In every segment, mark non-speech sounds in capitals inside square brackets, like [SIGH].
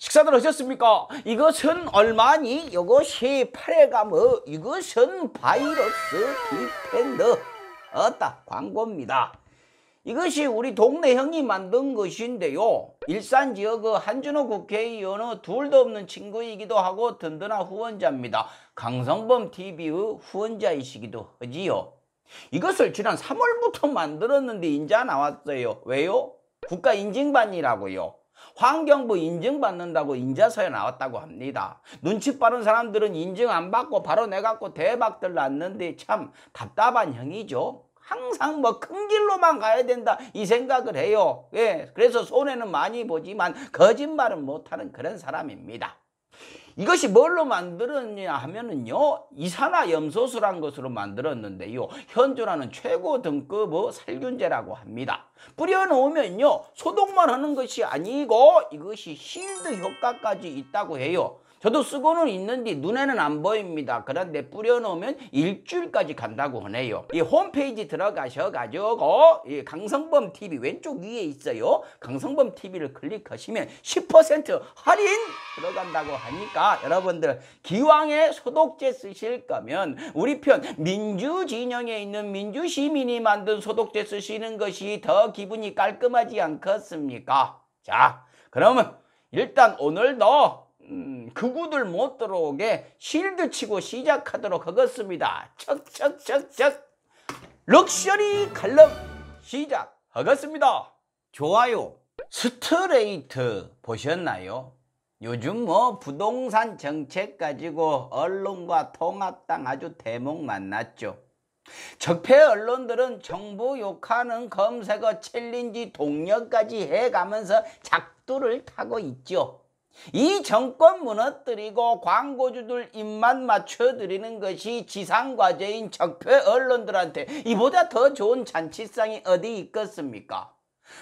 식사들 하셨습니까? 이것은 얼마니? 이것이 팔에가 뭐 이것은 바이러스 디펜더 어따 광고입니다. 이것이 우리 동네 형이 만든 것인데요. 일산 지역의 한준호 국회의원은 둘도 없는 친구이기도 하고 든든한 후원자입니다. 강성범 TV의 후원자이시기도 하지요. 이것을 지난 3월부터 만들었는데 인자 나왔어요. 왜요? 국가 인증반이라고요. 환경부 인증받는다고 인자서에 나왔다고 합니다. 눈치 빠른 사람들은 인증 안 받고 바로 내갖고 대박들 났는데 참 답답한 형이죠. 항상 뭐 큰 길로만 가야 된다 이 생각을 해요. 예, 그래서 손해는 많이 보지만 거짓말은 못하는 그런 사람입니다. 이것이 뭘로 만들었냐 하면은요 이산화 염소수란 것으로 만들었는데요 현존하는 최고 등급의 살균제라고 합니다. 뿌려놓으면요 소독만 하는 것이 아니고 이것이 실드 효과까지 있다고 해요 저도 쓰고는 있는데 눈에는 안 보입니다. 그런데 뿌려놓으면 일주일까지 간다고 하네요. 이 홈페이지 들어가셔가지고 이 강성범 TV 왼쪽 위에 있어요. 강성범 TV를 클릭하시면 10% 할인 들어간다고 하니까 여러분들 기왕에 소독제 쓰실 거면 우리 편 민주 진영에 있는 민주 시민이 만든 소독제 쓰시는 것이 더 기분이 깔끔하지 않겠습니까? 자, 그러면 일단 오늘도 음, 극우들 못 들어오게 shield 치고 시작하도록 하겠습니다. 척척척척 럭셔리 칼럼 시작하겠습니다. 좋아요. 스트레이트 보셨나요? 요즘 뭐 부동산 정책 가지고 언론과 통합당 아주 대목 만났죠. 적폐 언론들은 정부 욕하는 검색어 챌린지 동력까지 해가면서 작두를 타고 있죠. 이 정권 무너뜨리고 광고주들 입만 맞춰드리는 것이 지상과제인 적폐 언론들한테 이보다 더 좋은 잔치상이 어디 있겠습니까?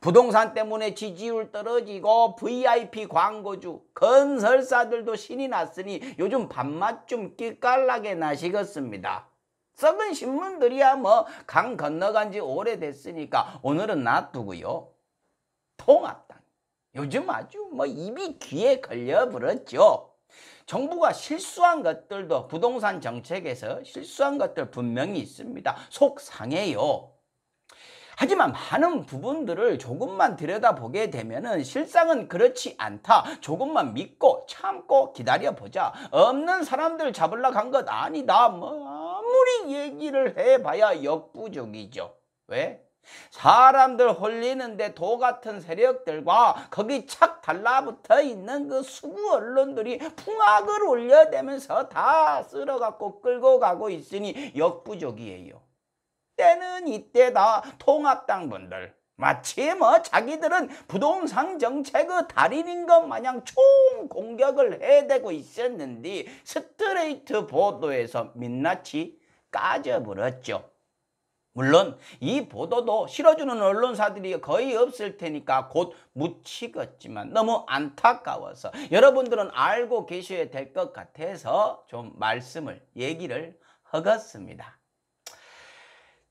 부동산 때문에 지지율 떨어지고 VIP 광고주, 건설사들도 신이 났으니 요즘 밥맛 좀 끼깔나게 나시겠습니다. 썩은 신문들이야 뭐 강 건너간 지 오래됐으니까 오늘은 놔두고요. 통합당. 요즘 아주 뭐 입이 귀에 걸려버렸죠. 정부가 실수한 것들도 부동산 정책에서 실수한 것들 분명히 있습니다. 속 상해요. 하지만 많은 부분들을 조금만 들여다보게 되면 실상은 그렇지 않다. 조금만 믿고 참고 기다려보자. 없는 사람들 잡으려고 한것 아니다. 뭐 아무리 얘기를 해봐야 역부족이죠. 왜? 사람들 홀리는데 도 같은 세력들과 거기 착 달라붙어 있는 그 수구 언론들이 풍악을 올려대면서 다 쓸어갖고 끌고 가고 있으니 역부족이에요. 때는 이때다 통합당 분들 마치 뭐 자기들은 부동산 정책의 달인인 것 마냥 총 공격을 해대고 있었는데 스트레이트 보도에서 민낯이 까져버렸죠. 물론 이 보도도 실어주는 언론사들이 거의 없을 테니까 곧 묻히겠지만 너무 안타까워서 여러분들은 알고 계셔야 될 것 같아서 좀 말씀을 얘기를 하겠습니다.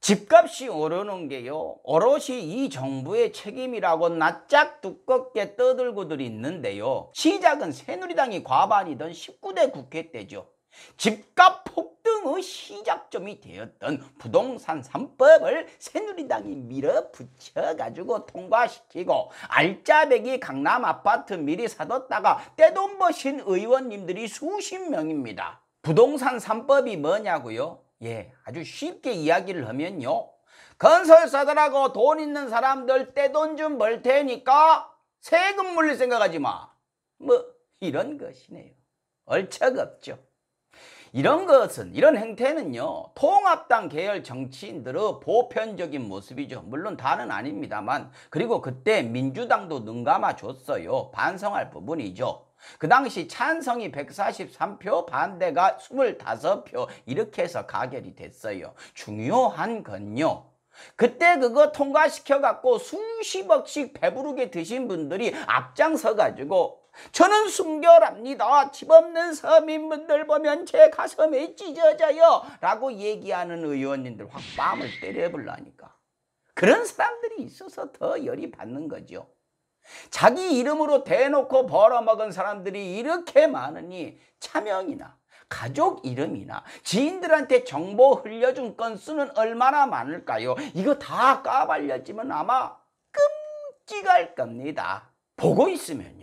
집값이 오르는 게요 오롯이 이 정부의 책임이라고 낯짝 두껍게 떠들고들 있는데요 시작은 새누리당이 과반이던 19대 국회 때죠 집값 폭등의 시작점이 되었던 부동산 3법을 새누리당이 밀어붙여가지고 통과시키고 알짜배기 강남 아파트 미리 사뒀다가 떼돈 버신 의원님들이 수십 명입니다. 부동산 3법이 뭐냐고요? 예, 아주 쉽게 이야기를 하면요. 건설사들하고 돈 있는 사람들 떼돈 좀 벌 테니까 세금 물릴 생각하지 마. 뭐 이런 것이네요. 얼척 없죠. 이런 것은 이런 행태는요 통합당 계열 정치인들의 보편적인 모습이죠. 물론 다는 아닙니다만 그리고 그때 민주당도 눈 감아 줬어요. 반성할 부분이죠. 그 당시 찬성이 143표 반대가 25표 이렇게 해서 가결이 됐어요. 중요한 건요. 그때 그거 통과시켜 갖고 수십억씩 배부르게 드신 분들이 앞장서 가지고 저는 순결합니다. 집 없는 서민분들 보면 제 가슴이 찢어져요. 라고 얘기하는 의원님들 확 뺨을 때려버리니까. 그런 사람들이 있어서 더 열이 받는 거죠. 자기 이름으로 대놓고 벌어먹은 사람들이 이렇게 많으니 차명이나 가족 이름이나 지인들한테 정보 흘려준 건수는 얼마나 많을까요? 이거 다 까발려지면 아마 끔찍할 겁니다. 보고 있으면요.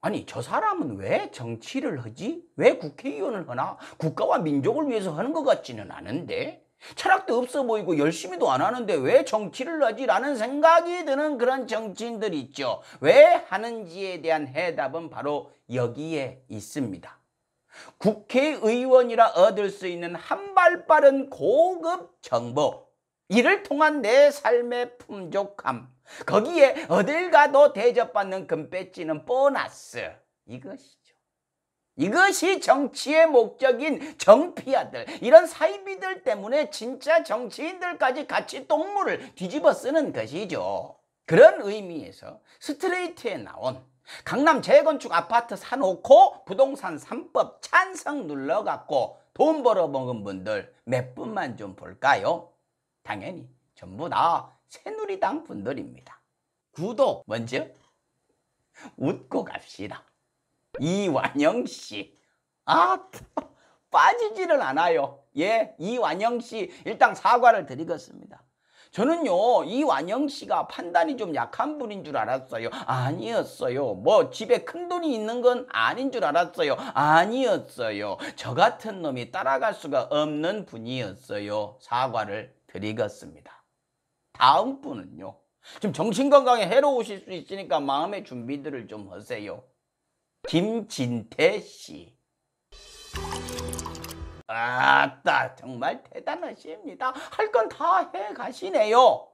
아니 저 사람은 왜 정치를 하지? 왜 국회의원을 하나? 국가와 민족을 위해서 하는 것 같지는 않은데 철학도 없어 보이고 열심히도 안 하는데 왜 정치를 하지? 라는 생각이 드는 그런 정치인들 있죠. 왜 하는지에 대한 해답은 바로 여기에 있습니다. 국회의원이라 얻을 수 있는 한 발 빠른 고급 정보 이를 통한 내 삶의 풍족함 거기에 어딜 가도 대접받는 금배지는 보너스 이것이죠. 이것이 정치의 목적인 정피아들 이런 사이비들 때문에 진짜 정치인들까지 같이 똥물을 뒤집어 쓰는 것이죠. 그런 의미에서 스트레이트에 나온 강남 재건축 아파트 사놓고 부동산 3법 찬성 눌러갖고 돈 벌어먹은 분들 몇 분만 좀 볼까요? 당연히 전부 다 새누리당 분들입니다. 구독 먼저 웃고 갑시다. 이완영 씨. 아, [LAUGHS] 빠지지를 않아요. 예, 이완영 씨 일단 사과를 드리겠습니다. 저는요, 이완영 씨가 판단이 좀 약한 분인 줄 알았어요. 아니었어요. 뭐, 집에 큰 돈이 있는 건 아닌 줄 알았어요. 아니었어요. 저 같은 놈이 따라갈 수가 없는 분이었어요. 사과를 드리겠습니다. 다음 분은요. 좀 정신건강에 해로우실 수 있으니까 마음의 준비들을 좀 하세요. 김진태 씨. 아따 정말 대단하십니다. 할 건 다 해 가시네요.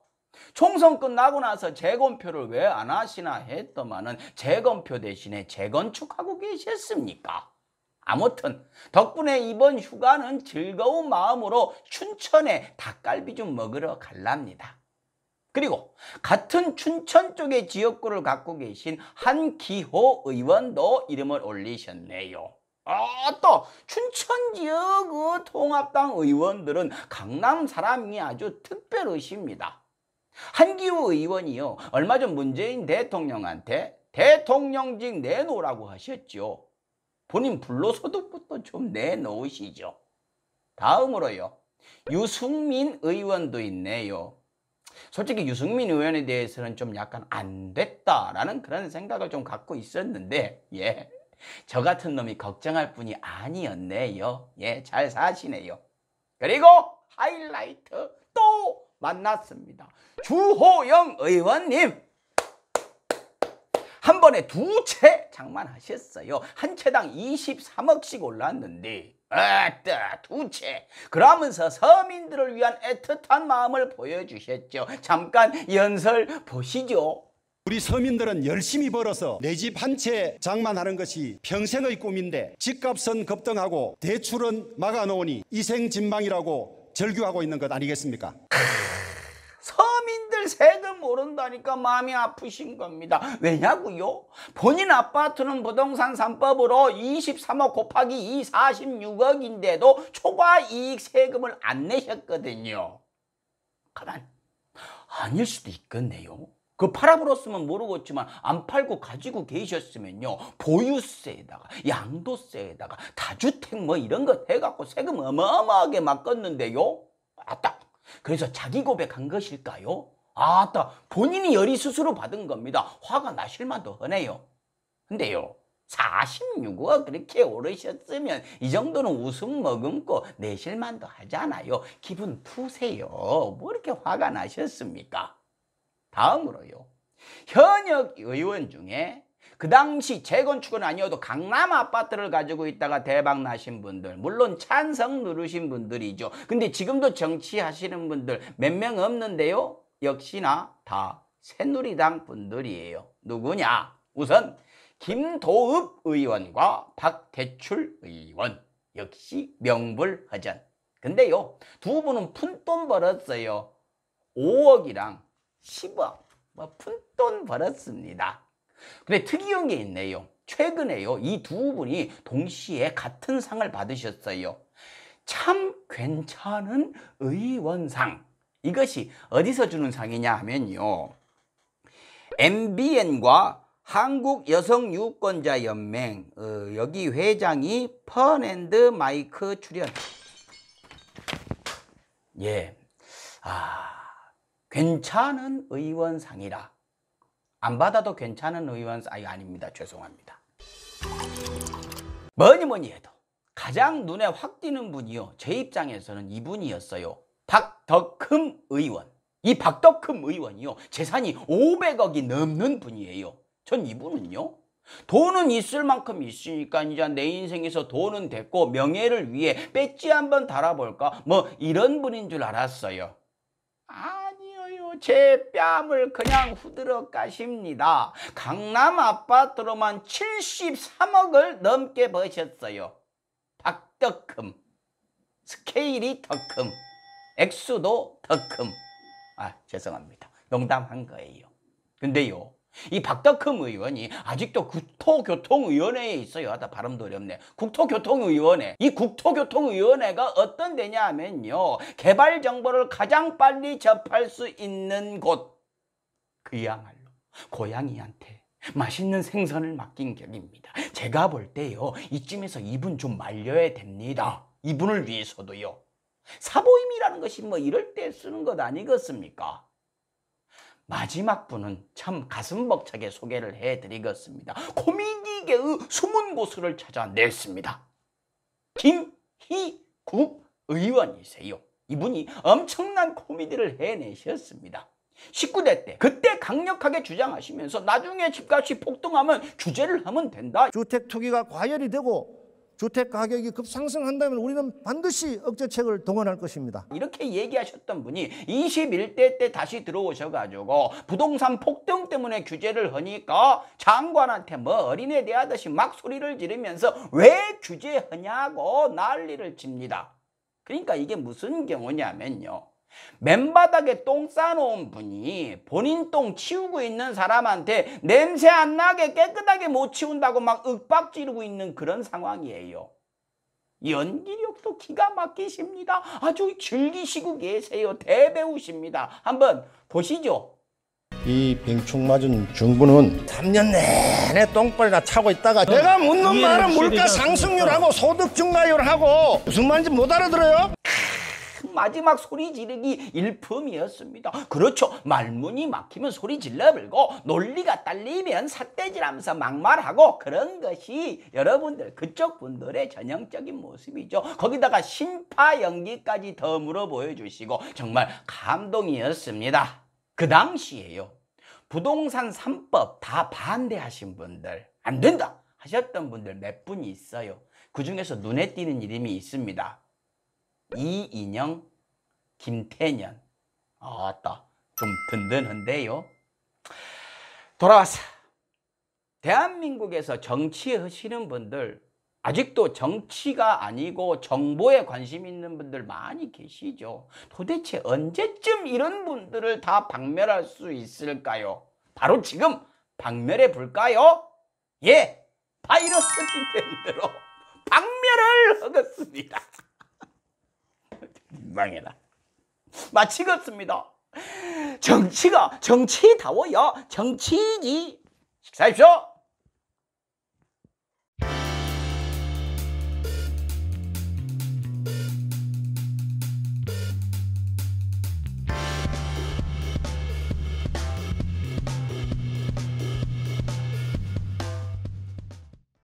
총선 끝나고 나서 재건표를 왜 안 하시나 했더만은 재건표 대신에 재건축하고 계셨습니까? 아무튼 덕분에 이번 휴가는 즐거운 마음으로 춘천에 닭갈비 좀 먹으러 갈랍니다. 그리고 같은 춘천 쪽의 지역구를 갖고 계신 한기호 의원도 이름을 올리셨네요. 아, 또 춘천 지역 그 통합당 의원들은 강남 사람이 아주 특별하십니다. 한기호 의원이요. 얼마 전 문재인 대통령한테 대통령직 내놓으라고 하셨죠. 본인 불로소득부터 좀 내놓으시죠. 다음으로요. 유승민 의원도 있네요. 솔직히 유승민 의원에 대해서는 좀 약간 안 됐다라는 그런 생각을 좀 갖고 있었는데, 예. 저 같은 놈이 걱정할 뿐이 아니었네요. 예, 잘 사시네요. 그리고 하이라이트 또 만났습니다. 주호영 의원님. 한 번에 두 채 장만하셨어요. 한 채당 23억씩 올랐는데 아따 두 채. 그러면서 서민들을 위한 애틋한 마음을 보여주셨죠. 잠깐 연설 보시죠. 우리 서민들은 열심히 벌어서 내 집 한 채 장만하는 것이 평생의 꿈인데 집값은 급등하고 대출은 막아놓으니 이생진망이라고 절규하고 있는 것 아니겠습니까? 세금 오른다니까 마음이 아프신 겁니다. 왜냐고요? 본인 아파트는 부동산 3법으로 23억 곱하기 2 46억인데도 초과 이익 세금을 안 내셨거든요. 가만 아닐 수도 있겠네요. 그 팔아버렸으면 모르겠지만 안 팔고 가지고 계셨으면요 보유세에다가 양도세에다가 다주택 뭐 이런 거 해갖고 세금 어마어마하게 맡겼는데요 아따 그래서 자기 고백한 것일까요? 아따 본인이 열이 스스로 받은 겁니다 화가 나실 만도 하네요 근데요 46억 그렇게 오르셨으면 이 정도는 웃음 머금고 내실 만도 하잖아요 기분 푸세요 뭐 이렇게 화가 나셨습니까? 다음으로요. 현역 의원 중에 그 당시 재건축은 아니어도 강남 아파트를 가지고 있다가 대박 나신 분들, 물론 찬성 누르신 분들이죠. 근데 지금도 정치하시는 분들 몇 명 없는데요. 역시나 다 새누리당 분들이에요. 누구냐? 우선 김도읍 의원과 박대출 의원. 역시 명불허전. 근데요, 두 분은 푼돈 벌었어요. 5억이랑 10억 뭐 푼돈 벌었습니다. 근데 특이한 게 있네요. 최근에요. 이 두 분이 동시에 같은 상을 받으셨어요. 참 괜찮은 의원상. 이것이 어디서 주는 상이냐 하면요. MBN과 한국 여성 유권자 연맹 어, 여기 회장이 펀앤드 마이크 출연. 예, 아 괜찮은 의원상이라 안 받아도 괜찮은 의원상 아니 아닙니다 죄송합니다. 뭐니 뭐니 해도 가장 눈에 확 띄는 분이요 제 입장에서는 이분이었어요. 박 덕흠 의원. 이 박덕흠 의원이요 재산이 500억이 넘는 분이에요. 전 이분은요 돈은 있을 만큼 있으니까 이제 내 인생에서 돈은 됐고 명예를 위해 배지 한번 달아볼까 뭐 이런 분인 줄 알았어요. 아니요 제 뺨을 그냥 후드러 까십니다. 강남 아파트로만 73억을 넘게 버셨어요. 박덕흠 스케일이 더 큼, 액수도 더 큼. 아 죄송합니다. 농담한 거예요. 근데요. 이 박덕흠 의원이 아직도 국토교통위원회에 있어요. 하다 발음도 어렵네. 국토교통위원회. 이 국토교통위원회가 어떤 데냐 하면요. 개발 정보를 가장 빨리 접할 수 있는 곳. 그야말로 고양이한테 맛있는 생선을 맡긴 격입니다. 제가 볼 때요. 이쯤에서 이분 좀 말려야 됩니다. 이분을 위해서도요. 사보임이라는 것이 뭐 이럴 때 쓰는 것 아니겠습니까? 마지막 분은 참 가슴 벅차게 소개를 해드리겠습니다. 코미디계의 숨은 고수를 찾아냈습니다. 김희국 의원이세요. 이분이 엄청난 코미디를 해내셨습니다. 19대 때 그때 강력하게 주장하시면서 나중에 집값이 폭등하면 규제를 하면 된다. 주택 투기가 과열이 되고 주택 가격이 급상승한다면 우리는 반드시 억제책을 동원할 것입니다. 이렇게 얘기하셨던 분이 21대 때 다시 들어오셔가지고 부동산 폭등 때문에 규제를 하니까 장관한테 뭐 어린애 대하듯이 막 소리를 지르면서 왜 규제하냐고 난리를 칩니다. 그러니까 이게 무슨 경우냐면요. 맨바닥에 똥 싸놓은 분이 본인 똥 치우고 있는 사람한테 냄새 안 나게 깨끗하게 못 치운다고 막 윽박 지르고 있는 그런 상황이에요. 연기력도 기가 막히십니다. 아주 즐기시고 계세요. 대배우십니다. 한번 보시죠. 이 병충 맞은 정부는 3년 내내 똥벌이나 차고 있다가 내가 묻는 말은 물가 상승률하고 소득 증가율하고 무슨 말인지 못 알아들어요? 마지막 소리 지르기 일품이었습니다. 그렇죠. 말문이 막히면 소리 질러불고 논리가 딸리면 삿대질하면서 막말하고 그런 것이 여러분들 그쪽 분들의 전형적인 모습이죠. 거기다가 심파 연기까지 덤으로 보여주시고 정말 감동이었습니다. 그 당시에요. 부동산 3법 다 반대하신 분들 안 된다 하셨던 분들 몇 분이 있어요. 그 중에서 눈에 띄는 이름이 있습니다. 이인영, 김태년. 아따, 좀 든든한데요. 돌아와서 대한민국에서 정치하시는 분들 아직도 정치가 아니고 정보에 관심 있는 분들 많이 계시죠. 도대체 언제쯤 이런 분들을 다 박멸할 수 있을까요? 바로 지금 박멸해 볼까요? 예, 바이러스 디펜더로 박멸을 하겠습니다. 망해라. 마치겠습니다. 정치가 정치다워야 정치지. 식사하십시오.